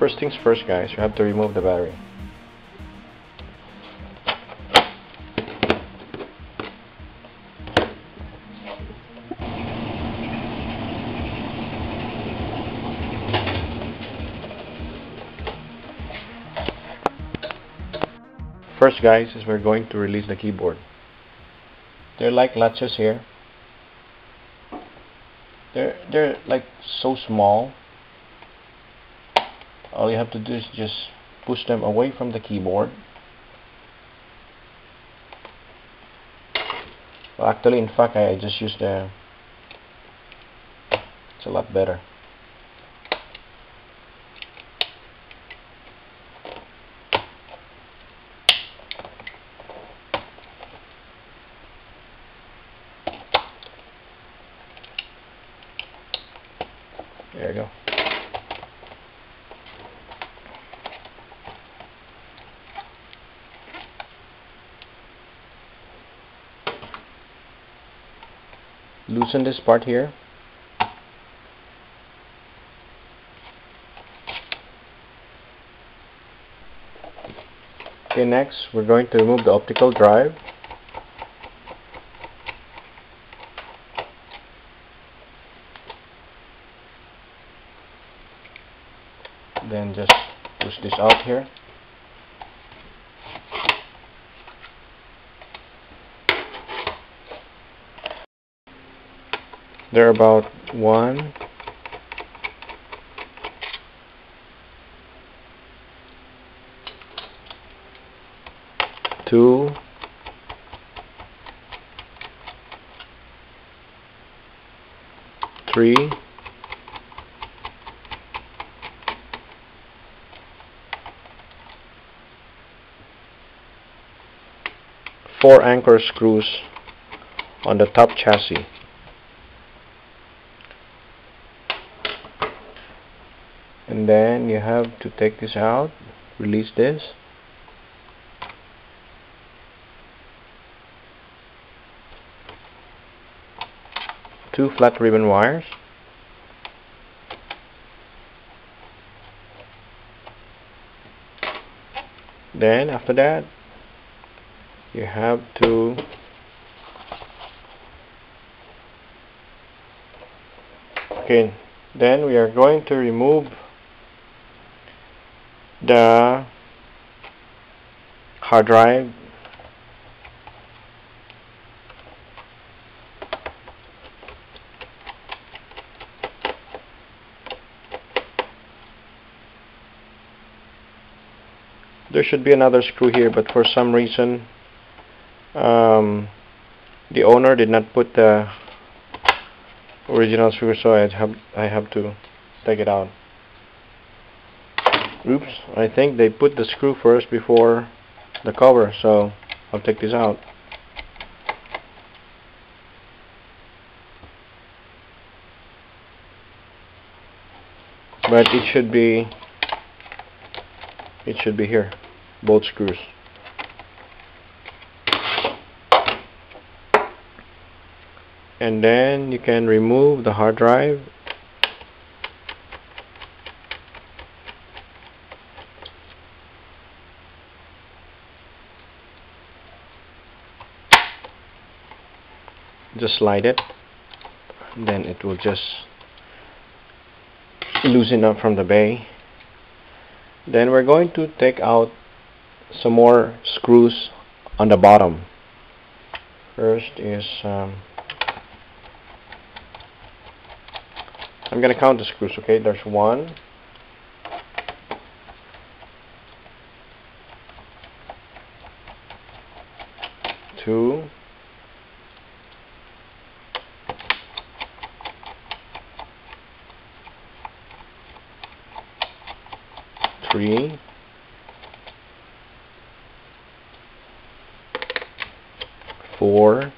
first things first guys, you have to remove the battery. First guys is we're going to release the keyboard. They're like latches here. They're they're like so small. All you have to do is just push them away from the keyboard. Well, actually, in fact, I just use the. It's a lot better. There you go. Loosen this part here. Okay, next we're going to remove the optical drive. then just push this out here they're about one. Two. Three. Four anchor screws on the top chassis. And then you have to take this out, release this. Two flat ribbon wires. Then after that you have to okay then we are going to remove the hard drive. There should be another screw here but for some reason um, the owner did not put the original screw so I have I have to take it out oops I think they put the screw first before the cover so I'll take this out. But it should be it should be here both screws. And then you can remove the hard drive just slide it. Then it will just loosen up from the bay. Then we're going to take out some more screws on the bottom. First is um, I'm gonna count the screws okay? There's one two three four.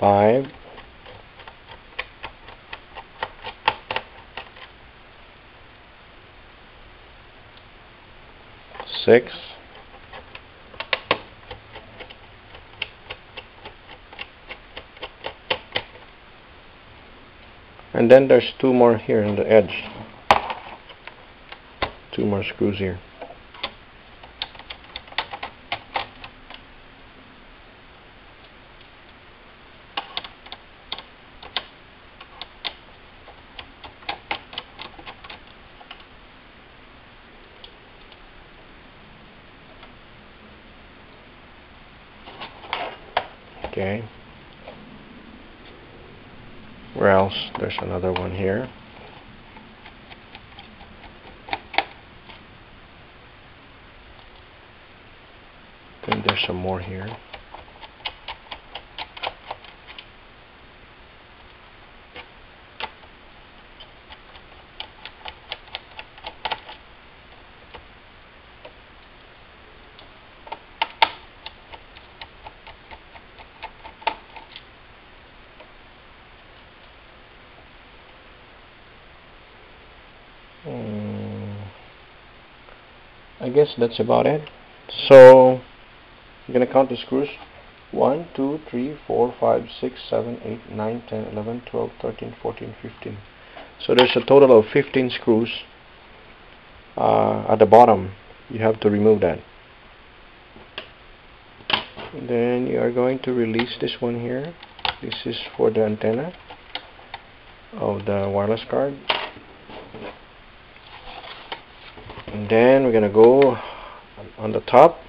Five six. And then there's two more here on the edge. Two more screws here okay where else? There's another one here. Then there's some more here I guess that's about it. So I'm gonna count the screws? 1 2 3 4 5 6 7 8 9 10 11 12 13 14 15 so there's a total of 15 screws uh, at the bottom. You have to remove that. Then you are going to release this one here. This is for the antenna of the wireless card and then we're gonna go on the top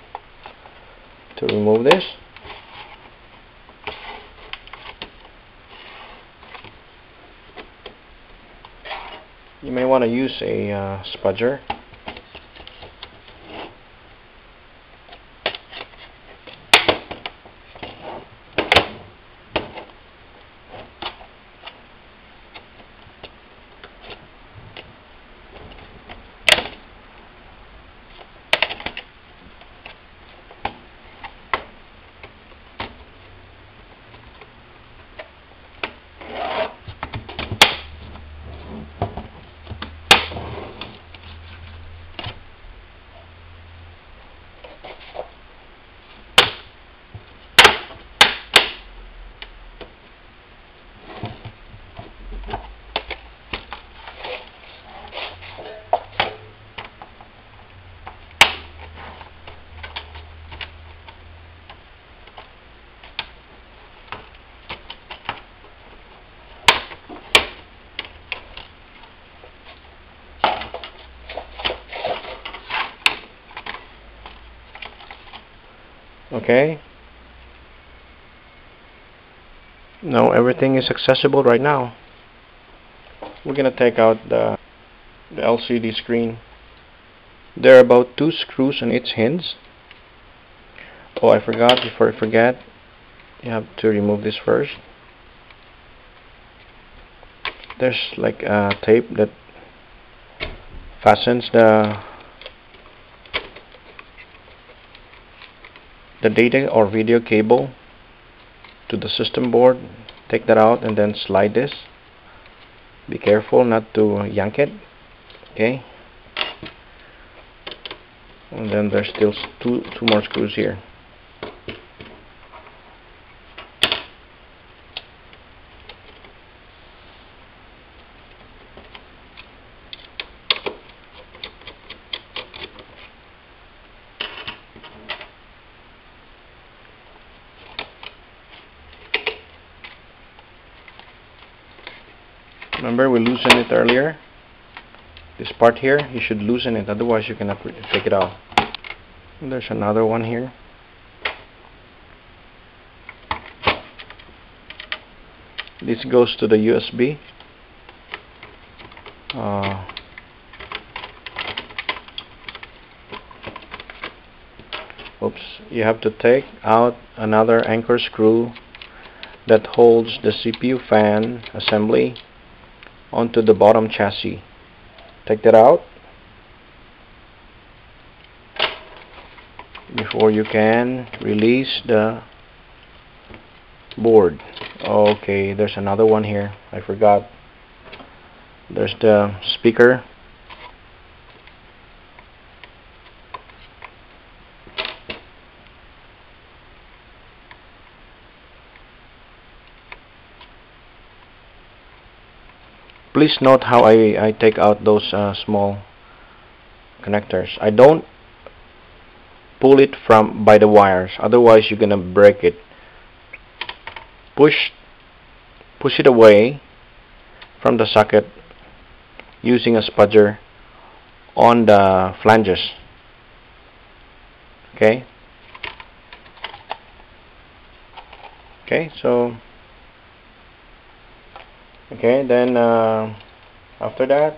to remove this. You may want to use a uh, spudger okay? Now everything is accessible right now. We're gonna take out the, the LCD screen. There are about two screws on its hinge. Oh I forgot before I forget you have to remove this first. There's like a tape that fastens the the data or video cable to the system board take that out and then slide this. Be careful not to yank it okay? And then there's still two two more screws here remember we loosened it earlier? This part here you should loosen it otherwise you cannot take it out. And there's another one here. This goes to the USB uh, oops you have to take out another anchor screw that holds the CPU fan assembly onto the bottom chassis. Take that out. Before you can release the board. Okay there's another one here. I forgot. There's the speaker please note how I, I take out those uh, small connectors. I don't pull it from by the wires. Otherwise you're gonna break it. Push push it away from the socket using a spudger on the flanges. Okay? Okay so okay then uh, after that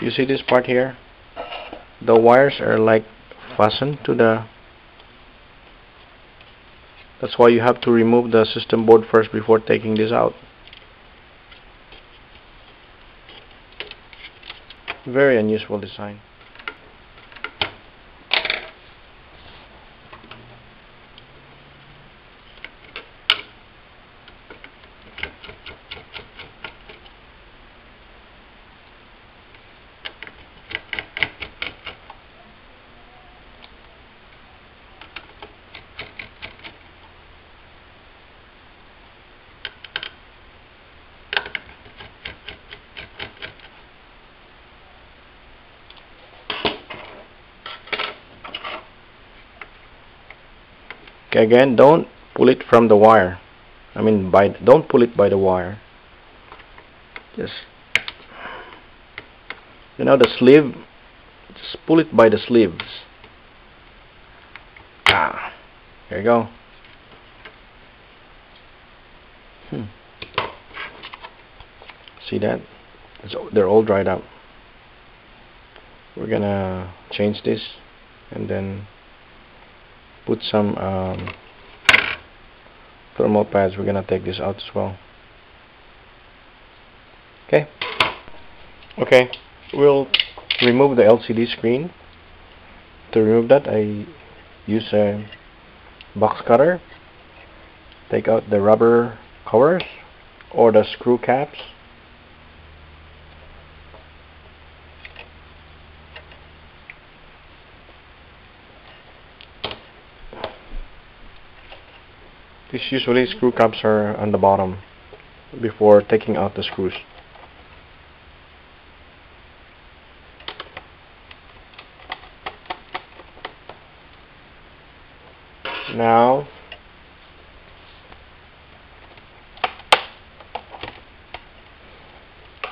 you see this part here? The wires are like fastened to the that's why you have to remove the system board first before taking this out. Very unusual design again don't pull it from the wire. I mean by don't pull it by the wire. Just you know the sleeve just pull it by the sleeves. Ah here you go. Hmm. see that? It's, they're all dried out we're gonna change this and then put some um, thermal pads. We're gonna take this out as well. Okay. Okay. We'll remove the LCD screen. To remove that I use a box cutter. Take out the rubber covers or the screw caps These usually screw caps are on the bottom before taking out the screws. Now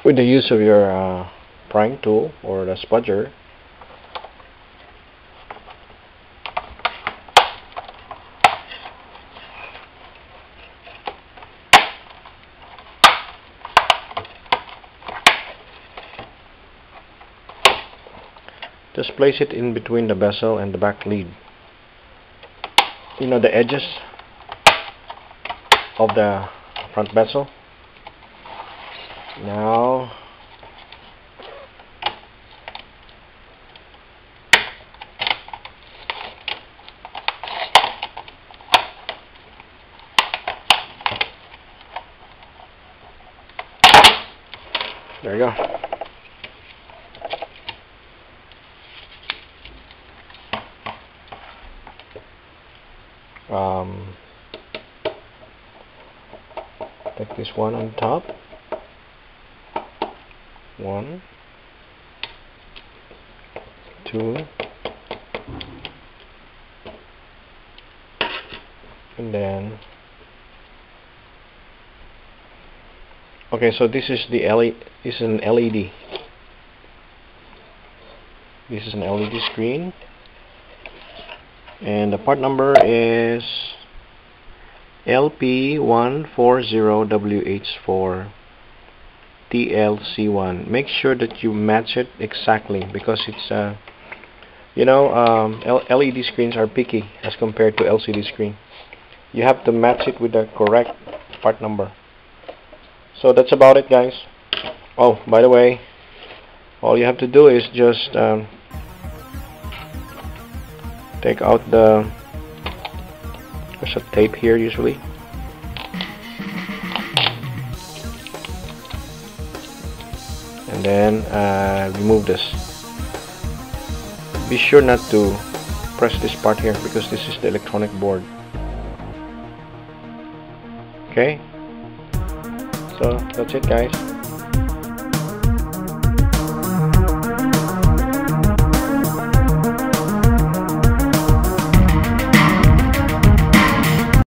with the use of your uh, prying tool or the spudger just place it in between the bezel and the back lead you know the edges of the front bezel? Now there you go um, take this one on top. One. Two. And then. Okay so this is the LED this is an LED this is an LED screen. And the part number is LP140WH4 TLC1 make sure that you match it exactly because it's uh, you know um, LED screens are picky as compared to LCD screen. You have to match it with the correct part number. So that's about it guys. Oh by the way all you have to do is just um, take out the a tape here usually. And then uh, remove this. Be sure not to press this part here because this is the electronic board. Okay? So that's it guys